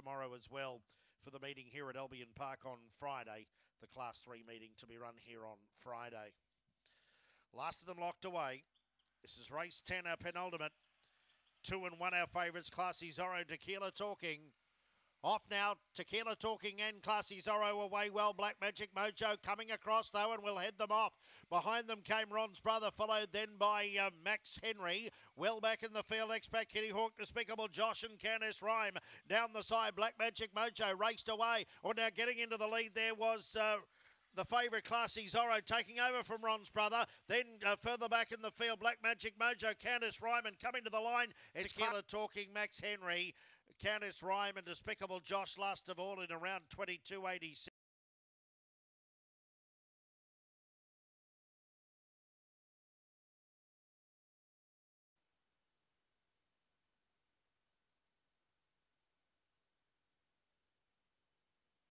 tomorrow as well for the meeting here at Albion Park on Friday. The Class 3 meeting to be run here on Friday. Last of them locked away. This is race 10, our penultimate. Two and one, our favourites, Classy Zorro, Tequila Talking. Off now, Tequila Talking and Classy Zorro away well. Black Magic Mojo coming across though and we'll head them off. Behind them came Ron's brother, followed then by uh, Max Henry. Well back in the field, X-Pac Kitty Hawk, Despicable Josh and Candice Rhyme. Down the side, Black Magic Mojo raced away. Or now getting into the lead there was... Uh, the favourite Classy Zorro taking over from Ron's brother. Then uh, further back in the field, Black Magic Mojo, Candice Ryman coming to the line. It's Tequila talking Max Henry, Candice Ryman, Despicable Josh last of all in around 22.86.